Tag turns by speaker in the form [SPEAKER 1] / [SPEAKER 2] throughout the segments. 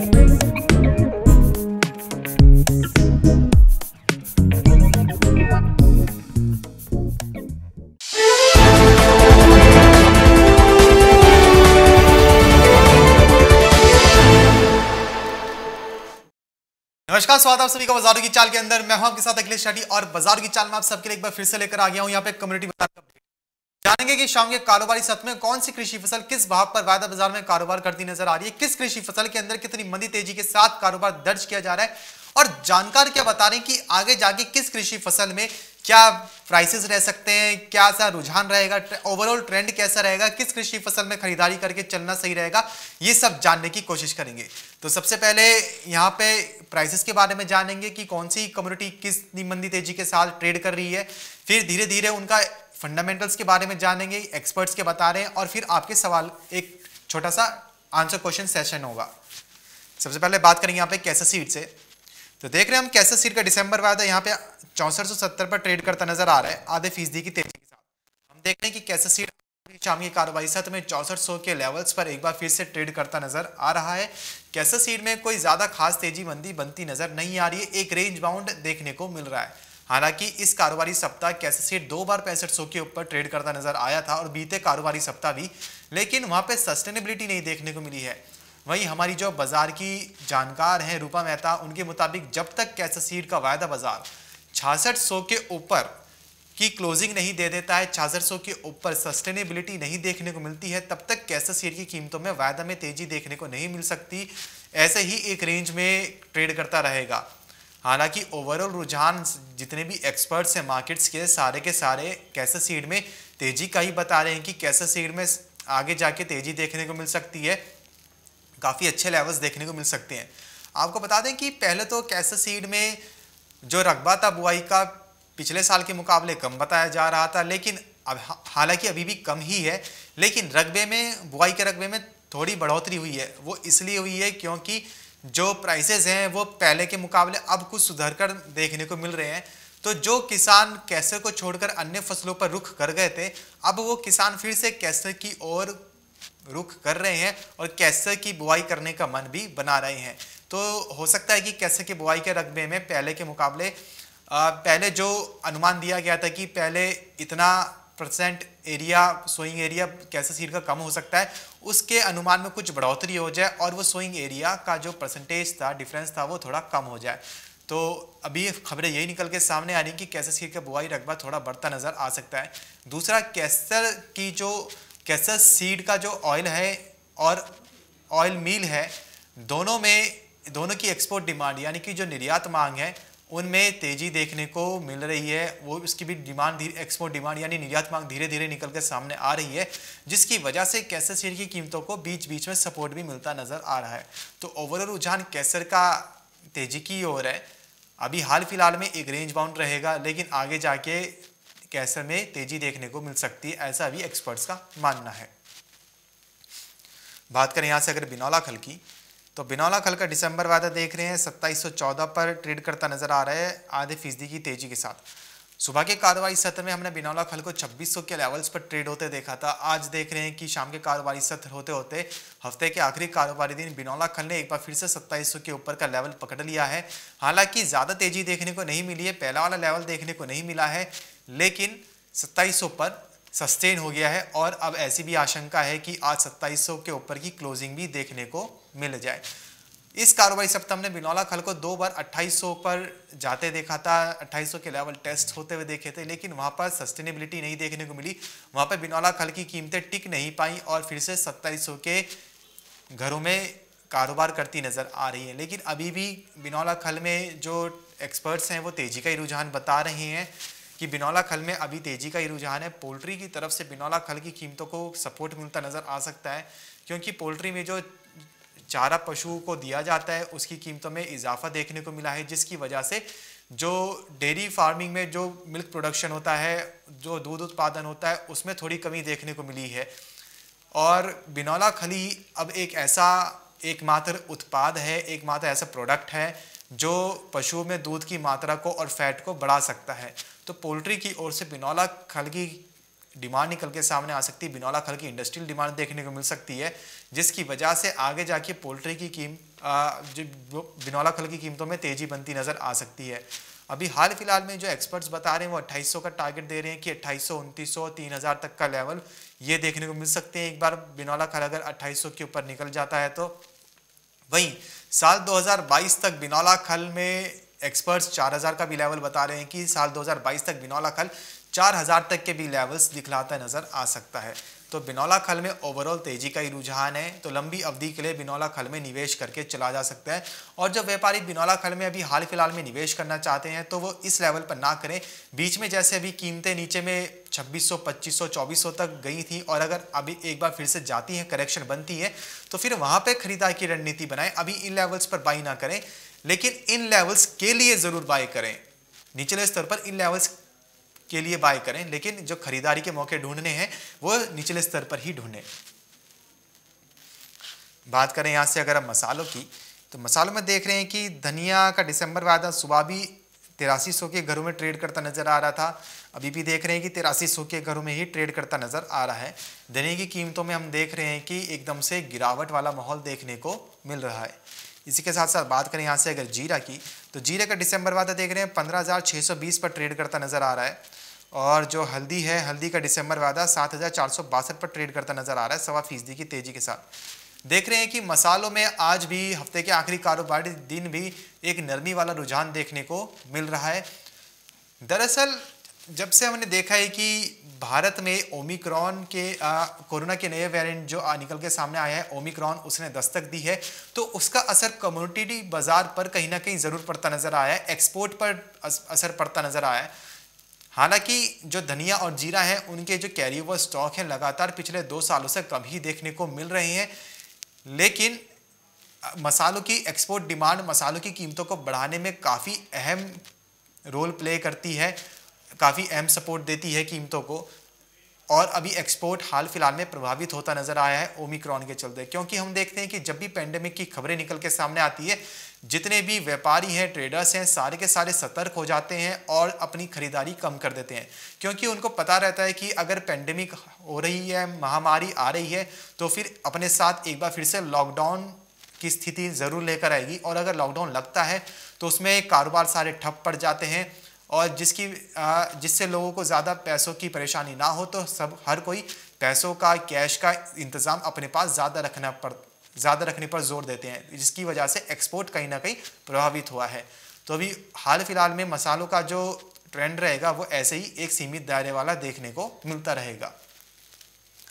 [SPEAKER 1] नमस्कार, स्वागत आप सभी का बाजारों की चाल के अंदर। मैं हूँ आपके साथ अखिलेश शेट्टी और बाज़ार की चाल में आप सबके लिए एक बार फिर से लेकर आ गया हूँ। यहाँ पे कम्युनिटी बाज़ार का जानेंगे कि शाम के कारोबारी सत्र में कौन सी कृषि फ़सल किस भाव पर वायदा बाज़ार में कारोबार करती नज़र आ रही है? किस कृषि फ़सल के अंदर कितनी मंदी तेज़ी के साथ कारोबार दर्ज किया जा रहा है? और जानकार क्या बता रहे हैं कि आगे जाके किस कृषि फ़सल में क्या प्राइसेस रह सकते हैं? क्या सा रुझान रहेगा? ओवरऑल ट्रेंड कैसा रहेगा? किस कृषि फ़सल में खरीदारी करके चलना सही रहेगा? ये सब जानने की कोशिश करेंगे। तो सबसे पहले यहाँ पे प्राइसेस के बारे में जानेंगे कि कौन सी कम्युनिटी किस मंदी तेज़ी के साथ ट्रेड कर रही है। फिर धीरे धीरे उनका फंडामेंटल्स के बारे में जानेंगे एक्सपर्ट्स के बता रहे हैं और फिर आपके सवाल, एक छोटा सा आंसर क्वेश्चन सेशन होगा। सबसे पहले बात करेंगे यहाँ पे कैसा सीट से। तो देख रहे हैं हम कैसे सीट का दिसंबर वायदा यहाँ पे चौसठ पर ट्रेड करता नज़र आ रहा है, आधे फ़ीसदी की तेज़ी के साथ। हम देख रहे हैं कि कैसे सीट शाम की कारोबारी सत्र में चौसठ के लेवल्स पर एक बार फिर से ट्रेड करता नज़र आ रहा है। कैसे सीट में कोई ज़्यादा खास तेज़ी मंदी बनती नज़र नहीं आ रही है, एक रेंज बाउंड देखने को मिल रहा है। हालाँकि इस कारोबारी सप्ताह कैसे सीट दो बार पैंसठ सौ के ऊपर ट्रेड करता नज़र आया था और बीते कारोबारी सप्ताह भी, लेकिन वहाँ पे सस्टेनेबिलिटी नहीं देखने को मिली है। वहीं हमारी जो बाज़ार की जानकार हैं रूपा मेहता, उनके मुताबिक जब तक कैसे सीट का वायदा बाज़ार छियासठ सौ के ऊपर की क्लोजिंग नहीं दे देता है छियासठ सौ के ऊपर सस्टेनेबिलिटी नहीं देखने को मिलती है, तब तक कैसे सीट की कीमतों में वायदा में तेज़ी देखने को नहीं मिल सकती, ऐसे ही एक रेंज में ट्रेड करता रहेगा। हालाँकि ओवरऑल रुझान जितने भी एक्सपर्ट्स हैं मार्केट्स के, सारे के सारे कैसे सीड में तेज़ी का ही बता रहे हैं कि कैसे सीड में आगे जाके तेज़ी देखने को मिल सकती है। काफ़ी अच्छे लेवल्स देखने को मिल सकते हैं। आपको बता दें कि पहले तो कैसे सीड में जो रकबा था, बुआई का पिछले साल के मुकाबले कम बताया जा रहा था, लेकिन अब हालाँकि अभी भी कम ही है, लेकिन रकबे में, बुआई के रकबे में थोड़ी बढ़ोतरी हुई है। वो इसलिए हुई है क्योंकि जो प्राइसेस हैं, वो पहले के मुकाबले अब कुछ सुधर कर देखने को मिल रहे हैं। तो जो किसान कैसर को छोड़कर अन्य फ़सलों पर रुख कर गए थे, अब वो किसान फिर से कैसर की ओर रुख कर रहे हैं और कैसर की बुआई करने का मन भी बना रहे हैं। तो हो सकता है कि कैसर की बुआई के रकबे में पहले के मुकाबले पहले जो अनुमान दिया गया था कि पहले इतना परसेंट एरिया, सोइंग एरिया कैसे सीड का कम हो सकता है, उसके अनुमान में कुछ बढ़ोतरी हो जाए और वो सोइंग एरिया का जो परसेंटेज था डिफरेंस था, वो थोड़ा कम हो जाए। तो अभी खबरें यही निकल के सामने आ रही कि कैसे सीड का बुआई रकबा थोड़ा बढ़ता नज़र आ सकता है। दूसरा, कैसर की जो, कैसर सीड का जो ऑयल है और ऑयल मिल है, दोनों में, दोनों की एक्सपोर्ट डिमांड यानी कि जो निर्यात मांग है उनमें तेज़ी देखने को मिल रही है। वो उसकी भी डिमांड एक्सपोर्ट डिमांड यानी निर्यात मांग धीरे धीरे निकल कर सामने आ रही है, जिसकी वजह से कैसर शेयर की कीमतों को बीच बीच में सपोर्ट भी मिलता नज़र आ रहा है। तो ओवरऑल रुझान कैसर का तेज़ी की ओर है। अभी हाल फ़िलहाल में एक रेंज बाउंड रहेगा, लेकिन आगे जाके कैसर में तेज़ी देखने को मिल सकती है, ऐसा भी एक्सपर्ट्स का मानना है। बात करें यहाँ से अगर बिनौला खल की तो बिनौला खल का दिसंबर वायदा देख रहे हैं 2714 पर ट्रेड करता नज़र आ रहा है आधे फ़ीसदी की तेज़ी के साथ। सुबह के कारोबारी सत्र में हमने बिनौला खल को 2600 के लेवल्स पर ट्रेड होते देखा था। आज देख रहे हैं कि शाम के कारोबारी सत्र होते होते, हफ़्ते के आखिरी कारोबारी दिन बिनौला खल ने एक बार फिर से 2700 के ऊपर का लेवल पकड़ लिया है। हालाँकि ज़्यादा तेज़ी देखने को नहीं मिली है, पहला वाला लेवल देखने को नहीं मिला है, लेकिन सत्ताईस पर सस्टेन हो गया है और अब ऐसी भी आशंका है कि आज 2700 के ऊपर की क्लोजिंग भी देखने को मिल जाए। इस कारोबारी सप्ताह ने बिनौला खल को दो बार 2800 पर जाते देखा था। 2800 के लेवल टेस्ट होते हुए देखे थे, लेकिन वहाँ पर सस्टेनेबिलिटी नहीं देखने को मिली। वहाँ पर बिनौला खल की कीमतें टिक नहीं पाई और फिर से 2700 के घरों में कारोबार करती नज़र आ रही है। लेकिन अभी भी बिनौला खल में जो एक्सपर्ट्स हैं, वो तेज़ी का ही रुझान बता रहे हैं कि बिनौला खल में अभी तेज़ी का ही रुझान है। पोल्ट्री की तरफ़ से बिनौला खल की कीमतों को सपोर्ट मिलता नज़र आ सकता है, क्योंकि पोल्ट्री में जो चारा पशु को दिया जाता है, उसकी कीमतों में इजाफा देखने को मिला है, जिसकी वजह से जो डेयरी फ़ार्मिंग में जो मिल्क प्रोडक्शन होता है, जो दूध उत्पादन होता है, उसमें थोड़ी कमी देखने को मिली है। और बिनौला खली अब एक ऐसा एकमात्र उत्पाद है, एकमात्र ऐसा प्रोडक्ट है, जो पशुओं में दूध की मात्रा को और फैट को बढ़ा सकता है। तो पोल्ट्री की ओर से बिनौला खल की डिमांड निकल के सामने आ सकती है। बिनौला खल की इंडस्ट्रियल डिमांड देखने को मिल सकती है, जिसकी वजह से आगे जाके पोल्ट्री की कीम जो बिनौला खल की कीमतों में तेज़ी बनती नज़र आ सकती है। अभी हाल फ़िलहाल में जो एक्सपर्ट्स बता रहे हैं, वो 2800 का टारगेट दे रहे हैं कि 2800 उनतीस तीन हज़ार तक का लेवल ये देखने को मिल सकते हैं। एक बार बिनौला खल अगर 2800 के ऊपर निकल जाता है तो। वहीं साल 2022 तक बिनौला खल में एक्सपर्ट्स 4000 का भी लेवल बता रहे हैं कि साल 2022 तक बिनौला खल 4000 तक के भी लेवल्स दिखलाता नज़र आ सकता है। तो बिनौला खल में ओवरऑल तेज़ी का ही रुझान है। तो लंबी अवधि के लिए बिनौला खल में निवेश करके चला जा सकता है। और जब व्यापारी बिनौला खल में अभी हाल फ़िलहाल में निवेश करना चाहते हैं तो वो इस लेवल पर ना करें। बीच में जैसे अभी कीमतें नीचे में 2600, 2500, 2400 तक गई थी और अगर अभी एक बार फिर से जाती हैं करेक्शन बनती है तो फिर वहाँ पर खरीदारी की रणनीति बनाएँ। अभी इन लेवल्स पर बाई ना करें लेकिन इन लेवल्स के लिए ज़रूर बाई करें। निचले स्तर पर इन लेवल्स के लिए बाय करें, लेकिन जो खरीदारी के मौके ढूँढने हैं, वो निचले स्तर पर ही ढूंढें। बात करें यहाँ से अगर हम मसालों की तो मसालों में देख रहे हैं कि धनिया का दिसंबर वादा सुबह भी तिरासी सौ के घरों में ट्रेड करता नज़र आ रहा था। अभी भी देख रहे हैं कि तिरासी सौ के घरों में ही ट्रेड करता नज़र आ रहा है। धनिया की कीमतों में हम देख रहे हैं कि एकदम से गिरावट वाला माहौल देखने को मिल रहा है। इसी के साथ साथ बात करें यहाँ से अगर जीरा की तो जीरा का दिसंबर वादा देख रहे हैं, पंद्रह पर ट्रेड करता नज़र आ रहा है। और जो हल्दी है, हल्दी का दिसंबर वादा सात हज़ार चार सौ बासठ पर ट्रेड करता नज़र आ रहा है, सवा फ़ीसदी की तेज़ी के साथ। देख रहे हैं कि मसालों में आज भी, हफ़्ते के आखिरी कारोबारी दिन भी एक नरमी वाला रुझान देखने को मिल रहा है। दरअसल, जब से हमने देखा है कि भारत में ओमिक्रॉन के कोरोना के नए वेरिएंट जो निकल के सामने आया है, ओमिक्रॉन उसने दस्तक दी है तो उसका असर कम्युनिटी बाज़ार पर कहीं ना कहीं ज़रूर पड़ता नज़र आया है एक्सपोर्ट पर असर पड़ता नज़र आया है। हालाँकि जो धनिया और जीरा है, उनके जो कैरी ओवर स्टॉक हैं, लगातार पिछले दो सालों से कम ही देखने को मिल रहे हैं। लेकिन, मसालों की एक्सपोर्ट डिमांड मसालों की कीमतों को बढ़ाने में काफ़ी अहम रोल प्ले करती है, काफ़ी अहम सपोर्ट देती है कीमतों को। और अभी एक्सपोर्ट हाल फ़िलहाल में प्रभावित होता नज़र आया है ओमिक्रॉन के चलते। क्योंकि हम देखते हैं कि जब भी पेंडेमिक की खबरें निकल के सामने आती है, जितने भी व्यापारी हैं ट्रेडर्स हैं, सारे के सारे सतर्क हो जाते हैं और अपनी खरीदारी कम कर देते हैं। क्योंकि उनको पता रहता है कि अगर पेंडेमिक हो रही है, महामारी आ रही है तो फिर अपने साथ एक बार फिर से लॉकडाउन की स्थिति ज़रूर लेकर आएगी। और अगर लॉकडाउन लगता है तो उसमें कारोबार सारे ठप पड़ जाते हैं। और जिसकी जिससे लोगों को ज़्यादा पैसों की परेशानी ना हो तो सब, हर कोई पैसों का, कैश का इंतज़ाम अपने पास ज़्यादा रखना पड़, ज़्यादा रखने पर ज़ोर देते हैं, जिसकी वजह से एक्सपोर्ट कहीं ना कहीं प्रभावित हुआ है। तो अभी हाल फ़िलहाल में मसालों का जो ट्रेंड रहेगा, वो ऐसे ही एक सीमित दायरे वाला देखने को मिलता रहेगा।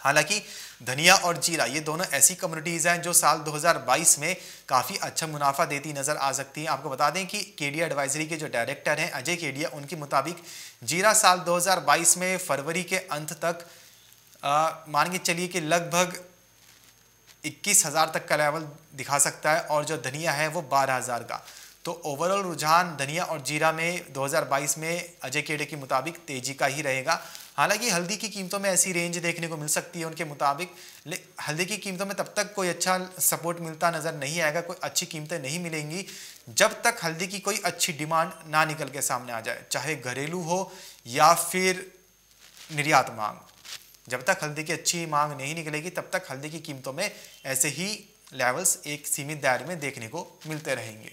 [SPEAKER 1] हालाँकि धनिया और जीरा, ये दोनों ऐसी कम्युनिटीज़ हैं जो साल 2022 में काफ़ी अच्छा मुनाफा देती नज़र आ सकती हैं। आपको बता दें कि केडिया एडवाइजरी के जो डायरेक्टर हैं, अजय केडिया उनके मुताबिक जीरा साल 2022 में फरवरी के अंत तक मान के चलिए कि लगभग इक्कीस हज़ार तक का लेवल दिखा सकता है और जो धनिया है वो बारह हज़ार का। तो ओवरऑल रुझान धनिया और जीरा में 2022 में अजय केडे के मुताबिक तेज़ी का ही रहेगा। हालाँकि हल्दी की कीमतों में ऐसी रेंज देखने को मिल सकती है उनके मुताबिक हल्दी की कीमतों में तब तक कोई अच्छा सपोर्ट मिलता नज़र नहीं आएगा, कोई अच्छी कीमतें नहीं मिलेंगी जब तक हल्दी की कोई अच्छी डिमांड ना निकल के सामने आ जाए, चाहे घरेलू हो या फिर निर्यात मांग। जब तक हल्दी की अच्छी मांग नहीं निकलेगी, तब तक हल्दी की कीमतों में ऐसे ही लेवल्स एक सीमित दायरे में देखने को मिलते रहेंगे।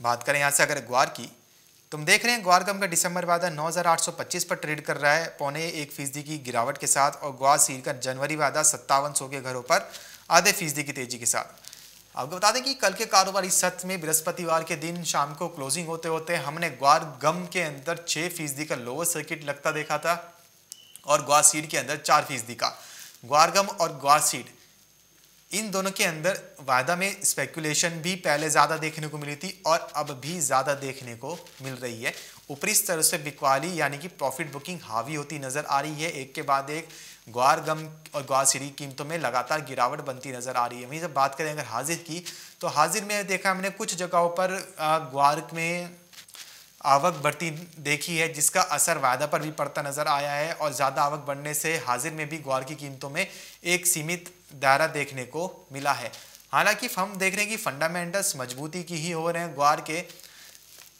[SPEAKER 1] बात करें यहाँ से अगर ग्वार की तुम देख रहे हैं ग्वार गम का दिसंबर वादा 9,825 पर ट्रेड कर रहा है। पौने एक फ़ीसदी की गिरावट के साथ और ग्वार सीर का जनवरी वादा सत्तावन सौ के घरों पर आधे फ़ीसदी की तेज़ी के साथ। आपको बता दें कि कल के कारोबारी सत्र में बृहस्पतिवार के दिन शाम को क्लोजिंग होते होते हमने ग्वार गम के अंदर छः फ़ीसदी का लोअर सर्किट लगता देखा था और ग्वार सीड के अंदर चार फ़ीसदी का। ग्वार गम और ग्वार सीड इन दोनों के अंदर वायदा में स्पेकुलेशन भी पहले ज़्यादा देखने को मिली थी और अब भी ज़्यादा देखने को मिल रही है। ऊपरी स्तर से बिकवाली यानी कि प्रॉफिट बुकिंग हावी होती नज़र आ रही है। एक के बाद एक ग्वार गम और ग्वार सीरी कीमतों में लगातार गिरावट बनती नज़र आ रही है। वहीं जब बात करें अगर हाजिर की तो हाजिर में देखा हमने कुछ जगहों पर ग्वार में आवक बढ़ती देखी है, जिसका असर वायदा पर भी पड़ता नज़र आया है और ज़्यादा आवक बढ़ने से हाजिर में भी ग्वार की कीमतों में एक सीमित दायरा देखने को मिला है। हालाँकि हम देख रहे हैं कि फंडामेंटल्स मजबूती की ही हो रहे हैं ग्वार के,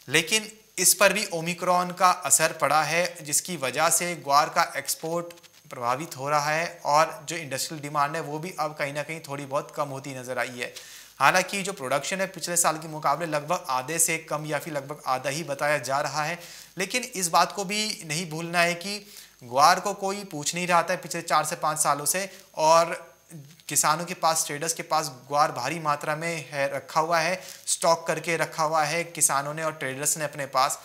[SPEAKER 1] लेकिन इस पर भी ओमिक्रॉन का असर पड़ा है, जिसकी वजह से ग्वार का एक्सपोर्ट प्रभावित हो रहा है और जो इंडस्ट्रियल डिमांड है, वो भी अब कहीं ना कहीं थोड़ी बहुत कम होती नज़र आई है। हालाँकि जो प्रोडक्शन है पिछले साल के मुकाबले लगभग आधे से कम या फिर लगभग आधा ही बताया जा रहा है। लेकिन इस बात को भी नहीं भूलना है कि ग्वार को कोई पूछ नहीं रहा था पिछले चार से पाँच सालों से और किसानों के पास ट्रेडर्स के पास ग्वार भारी मात्रा में है, रखा हुआ है स्टॉक करके रखा हुआ है किसानों ने और ट्रेडर्स ने अपने पास।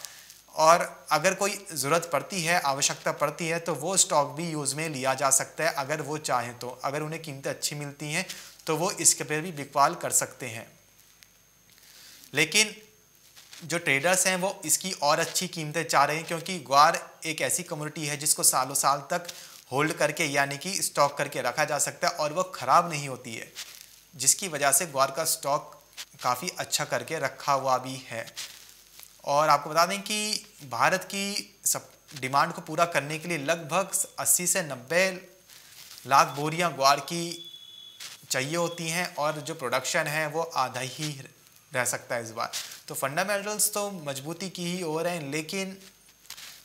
[SPEAKER 1] और अगर कोई ज़रूरत पड़ती है, आवश्यकता पड़ती है तो वो स्टॉक भी यूज़ में लिया जा सकता है, अगर वो चाहें तो। अगर उन्हें कीमतें अच्छी मिलती हैं तो वो इसके पर भी बिकवाल कर सकते हैं। लेकिन जो ट्रेडर्स हैं वो इसकी और अच्छी कीमतें चाह रहे हैं क्योंकि ग्वार एक ऐसी कम्युनिटी है जिसको सालों साल तक होल्ड करके यानी कि स्टॉक करके रखा जा सकता है और वो ख़राब नहीं होती है, जिसकी वजह से ग्वार का स्टॉक काफ़ी अच्छा करके रखा हुआ भी है। और आपको बता दें कि भारत की सब डिमांड को पूरा करने के लिए लगभग 80 से 90 लाख बोरियाँ ग्वार की चाहिए होती हैं और जो प्रोडक्शन है वो आधा ही रह सकता है इस बार। तो फंडामेंटल्स तो मजबूती की ही ओर हैं, लेकिन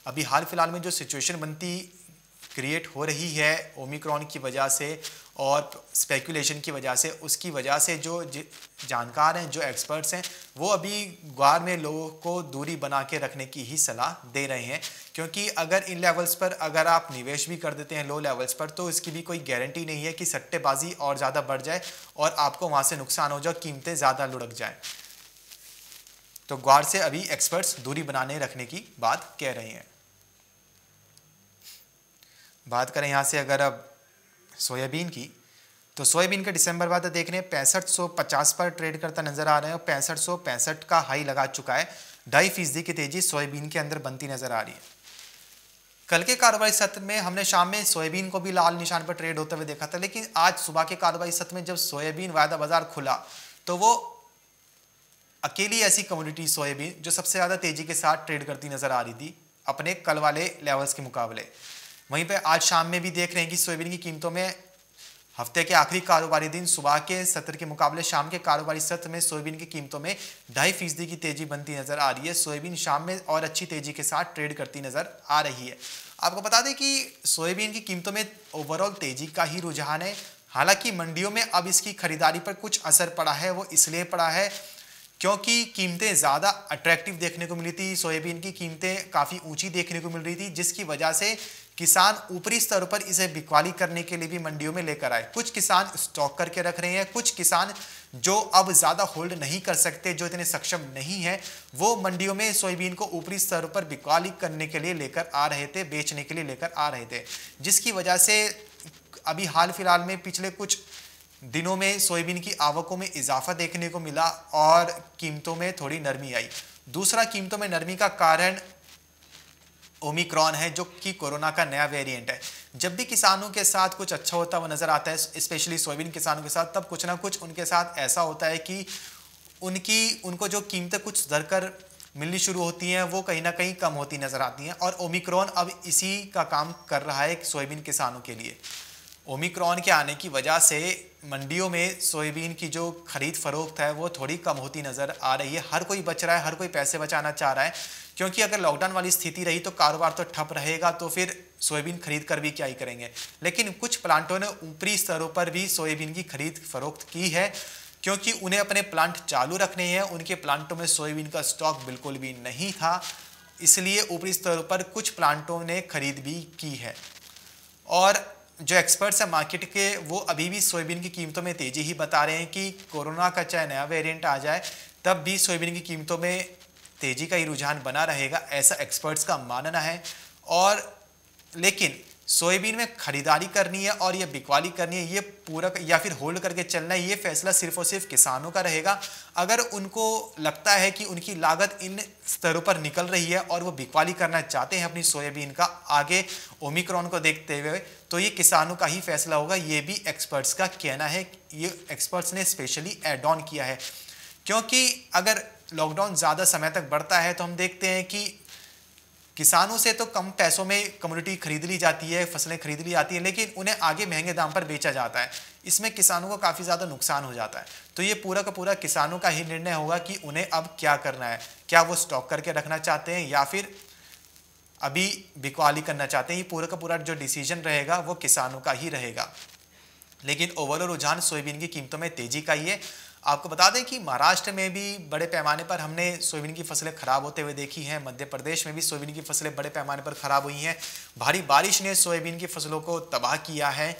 [SPEAKER 1] अभी हाल फ़िलहाल में जो सिचुएशन बनती क्रिएट हो रही है ओमिक्रॉन की वजह से और स्पेकुलेशन की वजह से, उसकी वजह से जो जानकार हैं, जो एक्सपर्ट्स हैं, वो अभी ग्वार में लोगों को दूरी बना के रखने की ही सलाह दे रहे हैं। क्योंकि अगर इन लेवल्स पर अगर आप निवेश भी कर देते हैं लो लेवल्स पर तो इसकी भी कोई गारंटी नहीं है कि सट्टेबाजी और ज़्यादा बढ़ जाए और आपको वहाँ से नुकसान हो जाए कीमतें ज़्यादा लुढ़क जाएँ। तो ग्वार से अभी एक्सपर्ट्स दूरी बनाने रखने की बात कह रहे हैं। बात करें यहाँ से अगर अब सोयाबीन की। तो सोयाबीन का दिसंबर बाद देख रहे हैं पैंसठ सौ पचास पर ट्रेड करता नज़र आ रहे हैं और पैंसठ सौ पैंसठ का हाई लगा चुका है। ढाई फ़ीसदी की तेज़ी सोयाबीन के अंदर बनती नज़र आ रही है। कल के कारोबारी सत्र में हमने शाम में सोयाबीन को भी लाल निशान पर ट्रेड होते हुए देखा था, लेकिन आज सुबह के कारोबारी सत्र में जब सोयाबीन वायदा बाज़ार खुला तो वो अकेली ऐसी कम्युनिटी सोयाबीन जो सबसे ज़्यादा तेज़ी के साथ ट्रेड करती नज़र आ रही थी, अपने कल वाले लेवल्स के मुकाबले। वहीं पे आज शाम में भी देख रहे हैं कि सोयाबीन की कीमतों में हफ़्ते के आखिरी कारोबारी दिन सुबह के सत्र के मुकाबले शाम के कारोबारी सत्र में सोयाबीन की कीमतों में ढाई फ़ीसदी की तेज़ी बनती नज़र आ रही है। सोयाबीन शाम में और अच्छी तेज़ी के साथ ट्रेड करती नज़र आ रही है। आपको बता दें कि सोयाबीन की कीमतों में ओवरऑल तेज़ी का ही रुझान है। हालाँकि मंडियों में अब इसकी खरीदारी पर कुछ असर पड़ा है, वो इसलिए पड़ा है क्योंकि कीमतें ज़्यादा अट्रैक्टिव देखने को मिली थी, सोयाबीन की कीमतें काफ़ी ऊँची देखने को मिल रही थी, जिसकी वजह से किसान ऊपरी स्तर पर इसे बिकवाली करने के लिए भी मंडियों में लेकर आए। कुछ किसान स्टॉक करके रख रहे हैं, कुछ किसान जो अब ज़्यादा होल्ड नहीं कर सकते, जो इतने सक्षम नहीं है, वो मंडियों में सोयाबीन को ऊपरी स्तर पर बिकवाली करने के लिए लेकर आ रहे थे, बेचने के लिए लेकर आ रहे थे। जिसकी वजह से अभी हाल फ़िलहाल में पिछले कुछ दिनों में सोयाबीन की आवकों में इजाफा देखने को मिला और कीमतों में थोड़ी नरमी आई। दूसरा, कीमतों में नरमी का कारण ओमिक्रॉन है, जो कि कोरोना का नया वेरिएंट है। जब भी किसानों के साथ कुछ अच्छा होता हुआ नज़र आता है, स्पेशली सोयाबीन किसानों के साथ, तब कुछ ना कुछ उनके साथ ऐसा होता है कि उनकी, उनको जो कीमतें कुछ सुधर कर मिलनी शुरू होती हैं, वो कहीं ना कहीं कम होती नज़र आती हैं। और ओमिक्रॉन अब इसी का काम कर रहा है सोयाबीन किसानों के लिए। ओमिक्रॉन के आने की वजह से मंडियों में सोयाबीन की जो खरीद फरोख्त है, वो थोड़ी कम होती नज़र आ रही है। हर कोई बच रहा है, हर कोई पैसे बचाना चाह रहा है, क्योंकि अगर लॉकडाउन वाली स्थिति रही तो कारोबार तो ठप रहेगा तो फिर सोयाबीन खरीद कर भी क्या ही करेंगे। लेकिन कुछ प्लांटों ने ऊपरी स्तरों पर भी सोयाबीन की खरीद फरोख्त की है, क्योंकि उन्हें अपने प्लांट चालू रखने हैं। उनके प्लांटों में सोयाबीन का स्टॉक बिल्कुल भी नहीं था, इसलिए ऊपरी स्तरों पर कुछ प्लांटों ने खरीद भी की है। और जो एक्सपर्ट्स हैं मार्केट के, वो अभी भी सोयाबीन की कीमतों में तेज़ी ही बता रहे हैं कि कोरोना का चाहे नया वेरिएंट आ जाए, तब भी सोयाबीन की कीमतों में तेज़ी का ही रुझान बना रहेगा, ऐसा एक्सपर्ट्स का मानना है। और लेकिन सोयाबीन में खरीदारी करनी है और ये बिकवाली करनी है, ये पूरा या फिर होल्ड करके चलना है, ये फैसला सिर्फ़ और सिर्फ़ किसानों का रहेगा। अगर उनको लगता है कि उनकी लागत इन स्तरों पर निकल रही है और वो बिकवाली करना चाहते हैं अपनी सोयाबीन का, आगे ओमिक्रॉन को देखते हुए तो ये किसानों का ही फैसला होगा। ये भी एक्सपर्ट्स का कहना है, ये एक्सपर्ट्स ने स्पेशली एड ऑन किया है। क्योंकि अगर लॉकडाउन ज़्यादा समय तक बढ़ता है तो हम देखते हैं कि किसानों से तो कम पैसों में कम्युनिटी खरीद ली जाती है, फ़सलें खरीद ली जाती हैं, लेकिन उन्हें आगे महँगे दाम पर बेचा जाता है। इसमें किसानों को काफ़ी ज़्यादा नुकसान हो जाता है। तो ये पूरा का पूरा किसानों का ही निर्णय होगा कि उन्हें अब क्या करना है। क्या वो स्टॉक करके रखना चाहते हैं या फिर अभी बिकवाली करना चाहते हैं, ये पूरा का पूरा जो डिसीज़न रहेगा वो किसानों का ही रहेगा। लेकिन ओवरऑल रुझान सोयाबीन की कीमतों में तेज़ी का ही है। आपको बता दें कि महाराष्ट्र में भी बड़े पैमाने पर हमने सोयाबीन की फ़सलें खराब होते हुए देखी हैं। मध्य प्रदेश में भी सोयाबीन की फ़सलें बड़े पैमाने पर खराब हुई हैं। भारी बारिश ने सोयाबीन की फ़सलों को तबाह किया है,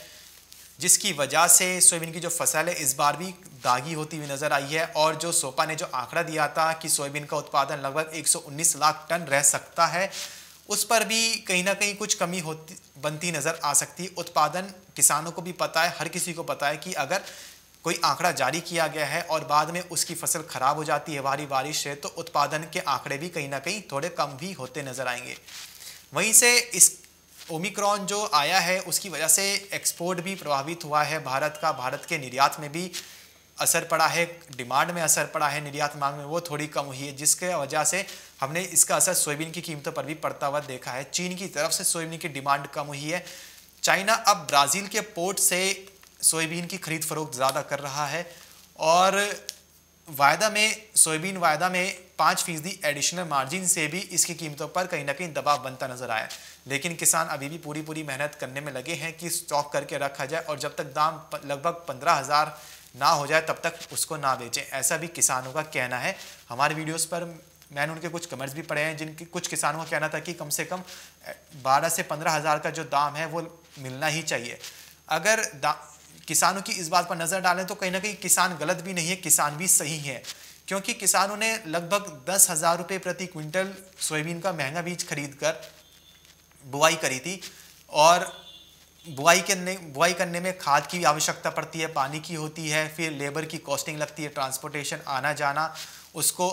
[SPEAKER 1] जिसकी वजह से सोयाबीन की जो फ़सल है, इस बार भी दागी होती हुई नज़र आई है। और जो सोपा ने जो आंकड़ा दिया था कि सोयाबीन का उत्पादन लगभग 119 लाख टन रह सकता है, उस पर भी कहीं ना कहीं कुछ कमी होती, बनती नज़र आ सकती। है उत्पादन किसानों को भी पता है, हर किसी को पता है कि अगर कोई आंकड़ा जारी किया गया है और बाद में उसकी फ़सल खराब हो जाती है, भारी बारिश से तो उत्पादन के आंकड़े भी कहीं ना कहीं थोड़े कम भी होते नज़र आएँगे। वहीं से इस ओमिक्रॉन जो आया है, उसकी वजह से एक्सपोर्ट भी प्रभावित हुआ है। भारत का, भारत के निर्यात में भी असर पड़ा है, डिमांड में असर पड़ा है, निर्यात मांग में वो थोड़ी कम हुई है, जिसके वजह से हमने इसका असर सोयाबीन की कीमतों पर भी पड़ता हुआ देखा है। चीन की तरफ़ से सोयाबीन की डिमांड कम हुई है। चाइना अब ब्राज़ील के पोर्ट से सोयाबीन की खरीद फरोख्त ज़्यादा कर रहा है और वायदा में, सोयाबीन वायदा में पाँच फ़ीसदी एडिशनल मार्जिन से भी इसकी कीमतों पर कहीं ना कहीं दबाव बनता नज़र आया। लेकिन किसान अभी भी पूरी पूरी मेहनत करने में लगे हैं कि स्टॉक करके रखा जाए और जब तक दाम लगभग पंद्रह हज़ार ना हो जाए तब तक उसको ना बेचें। ऐसा भी किसानों का कहना है। हमारे वीडियोस पर मैंने उनके कुछ कमेंट्स भी पढ़े हैं जिनके कुछ किसानों का कहना था कि कम से कम बारह से पंद्रह हज़ार का जो दाम है वो मिलना ही चाहिए। अगर किसानों की इस बात पर नज़र डालें तो कहीं ना कहीं किसान गलत भी नहीं है, किसान भी सही है। क्योंकि किसानों ने लगभग दस हज़ार रुपये प्रति क्विंटल सोयाबीन का महँगा बीज खरीद कर बुआई करी थी और बुआई करने बुआई करने में खाद की आवश्यकता पड़ती है, पानी की होती है, फिर लेबर की कॉस्टिंग लगती है, ट्रांसपोर्टेशन आना जाना उसको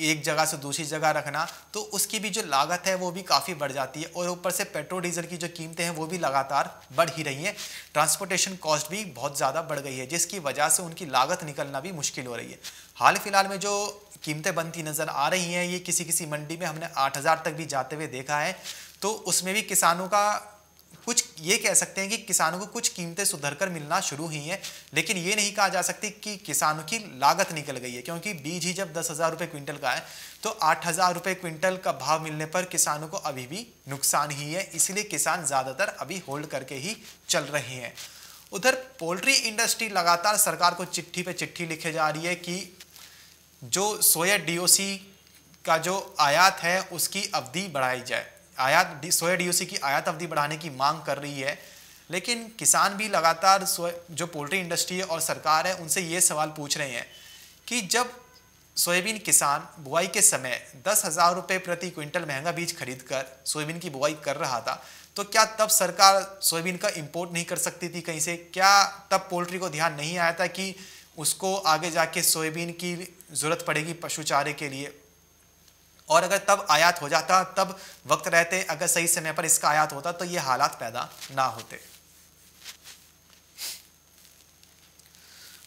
[SPEAKER 1] एक जगह से दूसरी जगह रखना तो उसकी भी जो लागत है वो भी काफ़ी बढ़ जाती है और ऊपर से पेट्रोल, डीजल की जो कीमतें हैं वो भी लगातार बढ़ ही रही हैं। ट्रांसपोर्टेशन कॉस्ट भी बहुत ज़्यादा बढ़ गई है, जिसकी वजह से उनकी लागत निकलना भी मुश्किल हो रही है। हाल फ़िलहाल में जो कीमतें बनती नज़र आ रही हैं, ये किसी किसी मंडी में हमने आठ हज़ार तक भी जाते हुए देखा है तो उसमें भी किसानों का कुछ ये कह सकते हैं कि किसानों को कुछ कीमतें सुधर कर मिलना शुरू हुई हैं, लेकिन ये नहीं कहा जा सकती कि किसानों की लागत निकल गई है, क्योंकि बीज ही जब दस हज़ार रुपये क्विंटल का है तो आठ हज़ार रुपये क्विंटल का भाव मिलने पर किसानों को अभी भी नुकसान ही है, इसलिए किसान ज़्यादातर अभी होल्ड करके ही चल रहे हैं। उधर पोल्ट्री इंडस्ट्री लगातार सरकार को चिट्ठी पे चिट्ठी लिखे जा रही है कि जो सोया डीओसी का जो आयात है, उसकी अवधि बढ़ाई जाए। आयात सोया डीओसी की आयात अवधि बढ़ाने की मांग कर रही है। लेकिन किसान भी लगातार जो पोल्ट्री इंडस्ट्री है और सरकार है, उनसे ये सवाल पूछ रहे हैं कि जब सोयाबीन किसान बुआई के समय दस हज़ार रुपये प्रति क्विंटल महँगा बीज खरीद कर सोयाबीन की बुआई कर रहा था तो क्या तब सरकार सोयाबीन का इंपोर्ट नहीं कर सकती थी कहीं से? क्या तब पोल्ट्री को ध्यान नहीं आया था कि उसको आगे जाके सोयाबीन की ज़रूरत पड़ेगी पशु चारे के लिए? और अगर तब आयात हो जाता तब वक्त रहते अगर सही समय पर इसका आयात होता तो ये हालात पैदा ना होते।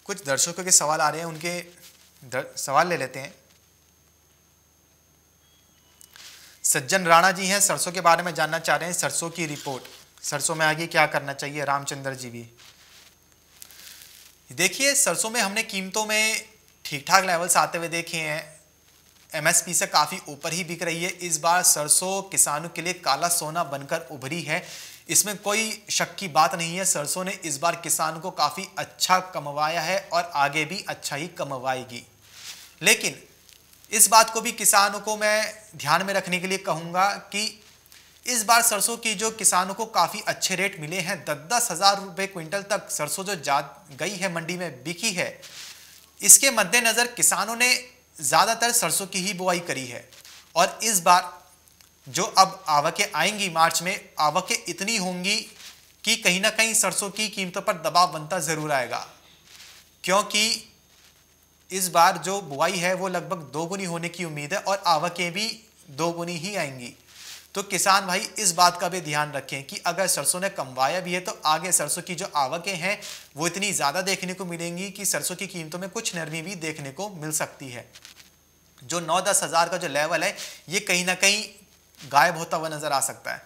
[SPEAKER 1] कुछ दर्शकों के सवाल आ रहे हैं उनके दर, सवाल ले लेते हैं। सज्जन राणा जी हैं सरसों के बारे में जानना चाह रहे हैं सरसों की रिपोर्ट। सरसों में आगे क्या करना चाहिए रामचंद्र जी भी? देखिए सरसों में हमने कीमतों में ठीक ठाक लेवल्स आते हुए देखे हैं एमएसपी से काफ़ी ऊपर ही बिक रही है। इस बार सरसों किसानों के लिए काला सोना बनकर उभरी है। इसमें कोई शक की बात नहीं है। सरसों ने इस बार किसान को काफ़ी अच्छा कमवाया है और आगे भी अच्छा ही कमवाएगी। लेकिन इस बात को भी किसानों को मैं ध्यान में रखने के लिए कहूँगा कि इस बार सरसों की जो किसानों को काफ़ी अच्छे रेट मिले हैं दस दस हज़ार रुपये क्विंटल तक सरसों जो जा गई है, मंडी में बिकी है, इसके मद्देनज़र किसानों ने ज़्यादातर सरसों की ही बुआई करी है। और इस बार जो अब आवकें आएँगी मार्च में, आवकें इतनी होंगी कि कहीं ना कहीं सरसों की कीमतों पर दबाव बनता ज़रूर आएगा। क्योंकि इस बार जो बुआई है, वो लगभग दोगुनी होने की उम्मीद है और आवकें भी दोगुनी ही आएँगी। तो किसान भाई, इस बात का भी ध्यान रखें कि अगर सरसों ने कमवाया भी है तो आगे सरसों की जो आवकें हैं, वो इतनी ज़्यादा देखने को मिलेंगी कि सरसों की कीमतों में कुछ नरमी भी देखने को मिल सकती है। जो नौ दस हज़ार का जो लेवल है, ये कहीं ना कहीं गायब होता हुआ नज़र आ सकता है।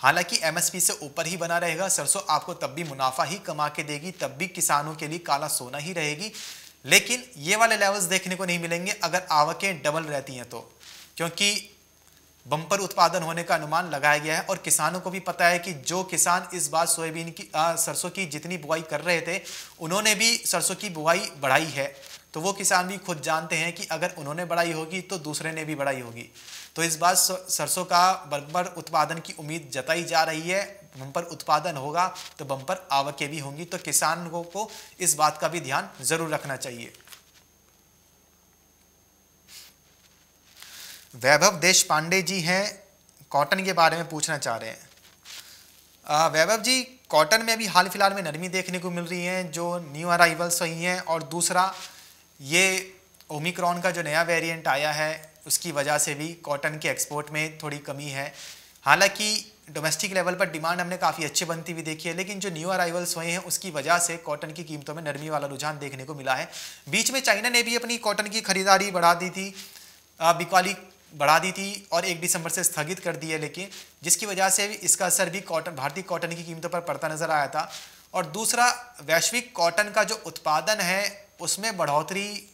[SPEAKER 1] हालाँकि एमएसपी से ऊपर ही बना रहेगा, सरसों आपको तब भी मुनाफा ही कमा के देगी, तब भी किसानों के लिए काला सोना ही रहेगी। लेकिन ये वाले लेवल्स देखने को नहीं मिलेंगे अगर आवकें डबल रहती हैं तो क्योंकि बम्पर उत्पादन होने का अनुमान लगाया गया है और किसानों को भी पता है कि जो किसान इस बार सोयाबीन की आ, सरसों की जितनी बुआई कर रहे थे उन्होंने भी सरसों की बुआई बढ़ाई है। तो वो किसान भी खुद जानते हैं कि अगर उन्होंने बढ़ाई होगी तो दूसरे ने भी बढ़ाई होगी। तो इस बार सरसों का बम्पर उत्पादन की उम्मीद जताई जा रही है। बम्पर उत्पादन होगा तो बम्पर आवकें भी होंगी। तो किसानों को इस बात का भी ध्यान ज़रूर रखना चाहिए। वैभव देश पांडे जी हैं, कॉटन के बारे में पूछना चाह रहे हैं। वैभव जी, कॉटन में अभी हाल फ़िलहाल में नरमी देखने को मिल रही है, जो न्यू अराइवल्स हुई हैं, और दूसरा, ये ओमिक्रॉन का जो नया वेरिएंट आया है, उसकी वजह से भी कॉटन के एक्सपोर्ट में थोड़ी कमी है। हालाँकि डोमेस्टिक लेवल पर डिमांड हमने काफ़ी अच्छी बनती हुई देखी है, लेकिन जो न्यू अराइवल्स हुए हैं, उसकी वजह से कॉटन की कीमतों में नरमी वाला रुझान देखने को मिला है। बीच में चाइना ने भी अपनी कॉटन की खरीदारी बढ़ा दी थी। बिकवाली बढ़ा दी थी और एक दिसंबर से स्थगित कर दी है, लेकिन जिसकी वजह से इसका असर भी कॉटन, भारतीय कॉटन की कीमतों पर पड़ता नज़र आया था। और दूसरा, वैश्विक कॉटन का जो उत्पादन है, उसमें बढ़ोतरी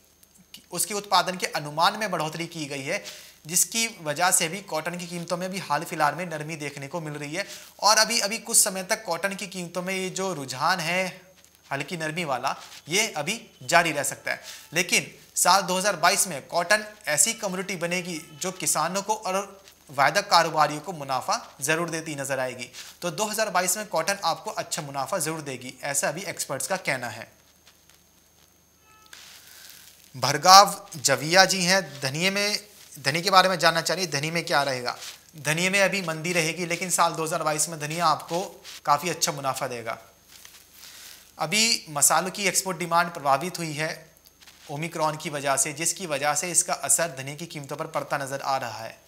[SPEAKER 1] उसके उत्पादन के अनुमान में बढ़ोतरी की गई है, जिसकी वजह से भी कॉटन की कीमतों में भी हाल फ़िलहाल में नरमी देखने को मिल रही है। और अभी अभी कुछ समय तक कॉटन की कीमतों में ये जो रुझान है, हल्की नरमी वाला, ये अभी जारी रह सकता है। लेकिन साल 2022 में कॉटन ऐसी कम्युनिटी बनेगी जो किसानों को और वायदक कारोबारियों को मुनाफा ज़रूर देती नज़र आएगी। तो 2022 में कॉटन आपको अच्छा मुनाफा ज़रूर देगी, ऐसा अभी एक्सपर्ट्स का कहना है। भरगाव जविया जी हैं, धनिये में धनी के बारे में जानना चाहिए धनी में क्या रहेगा? धनिये में अभी मंदी रहेगी, लेकिन साल 2022 में धनिया आपको काफ़ी अच्छा मुनाफा देगा। अभी मसालों की एक्सपोर्ट डिमांड प्रभावित हुई है ओमिक्रॉन की वजह से, जिसकी वजह से इसका असर धनिया की कीमतों पर पड़ता नज़र आ रहा है।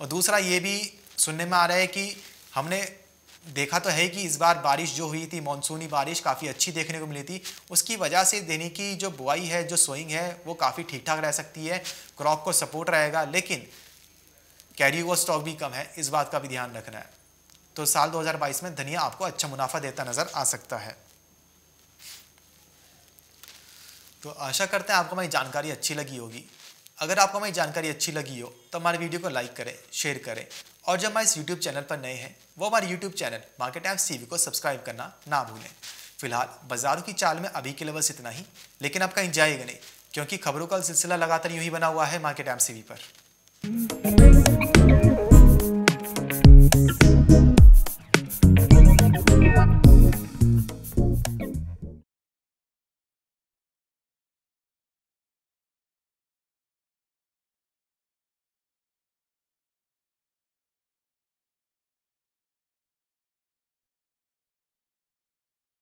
[SPEAKER 1] और दूसरा ये भी सुनने में आ रहा है कि हमने देखा तो है कि इस बार बारिश जो हुई थी, मानसूनी बारिश काफ़ी अच्छी देखने को मिली थी। उसकी वजह से देने की जो बुआई है, जो सोइंग है, वो काफ़ी ठीक ठाक रह सकती है, क्रॉप को सपोर्ट रहेगा, लेकिन कैरी वो स्टॉक भी कम है, इस बात का भी ध्यान रखना है। तो साल 2022 में धनिया आपको अच्छा मुनाफा देता नज़र आ सकता है। तो आशा करते हैं आपको हमारी जानकारी अच्छी लगी होगी। अगर आपको हमारी जानकारी अच्छी लगी हो तो हमारे वीडियो को लाइक करें, शेयर करें। और जब हमारे इस यूट्यूब चैनल पर नए हैं, वो हमारे YouTube channel market times TV को सब्सक्राइब करना ना भूलें। फ़िलहाल बाजारों की चाल में अभी के लिए बस इतना ही, लेकिन आप कहीं जाएगा नहीं, क्योंकि खबरों का सिलसिला लगातार यूँ ही बना हुआ है मार्केट टाइम्स टीवी पर।